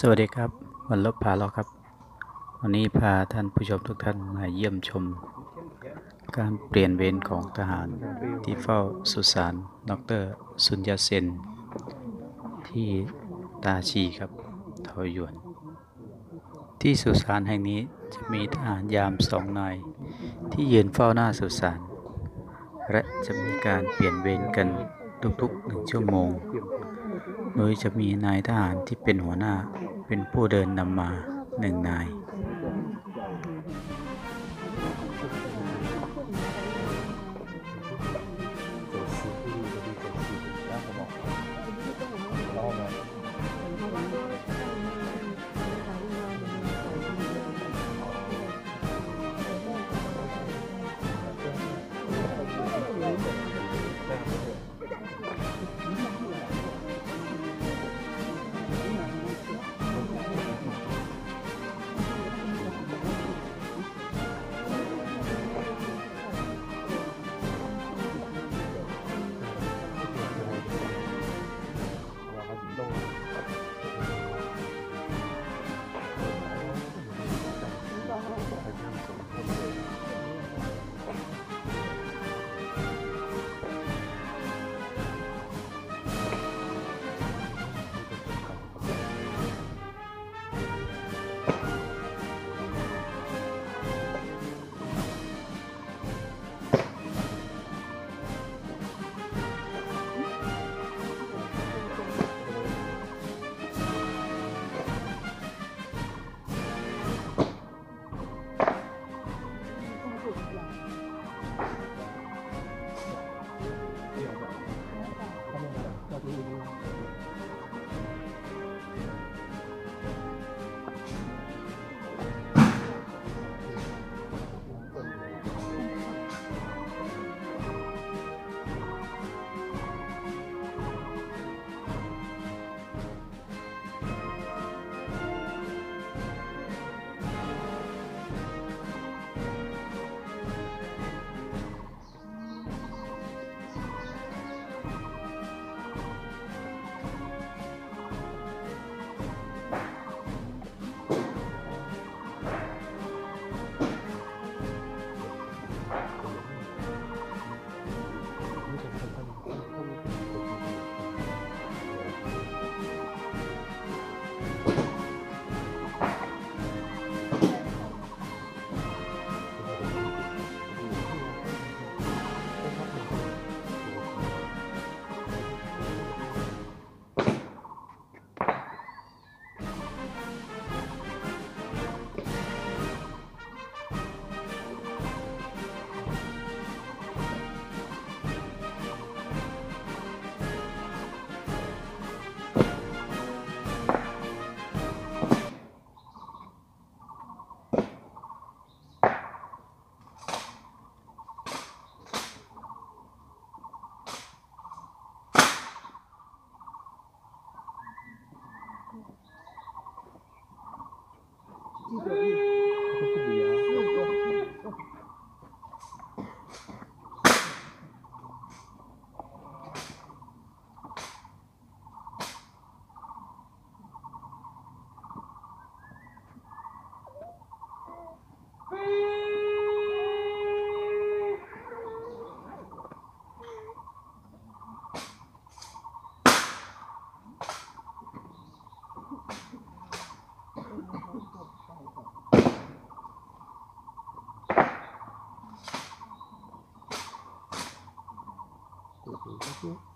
สวัสดีครับ วันลบพาเราครับ วันนี้พาท่านผู้ชมทุกท่านมาเยี่ยมชม การเปลี่ยนเวรของทหารที่เฝ้าสุสานดรสุญญาเซนที่ตาชีครับทาหยวน ที่สุสานแห่งนี้จะมีทหารยามสองนายที่ยืนเฝ้าหน้าสุสาน และจะมีการเปลี่ยนเวรกันทุกๆหนึ่งชั่วโมง โดยจะมีนายทหารที่เป็นหัวหน้าเป็นผู้เดินนำมาหนึ่งนาย เ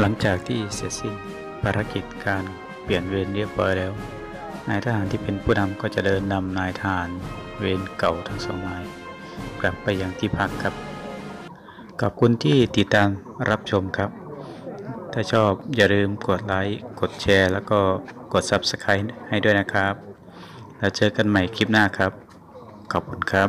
หลังจากที่เสร็จสิ้นภารกิจการเปลี่ยนเวรเรียบร้อยแล้ว นายทหารที่เป็นผู้นำก็จะเดินนำนายทหารเวรเก่าทั้งสองนาย กลับไปยังที่พักครับ ขอบคุณที่ติดตามรับชมครับ ถ้าชอบอย่าลืมกดไลค์ กดแชร์ แล้วก็กด Subscribe ให้ด้วยนะครับ แล้วเจอกันใหม่คลิปหน้าครับ ขอบคุณครับ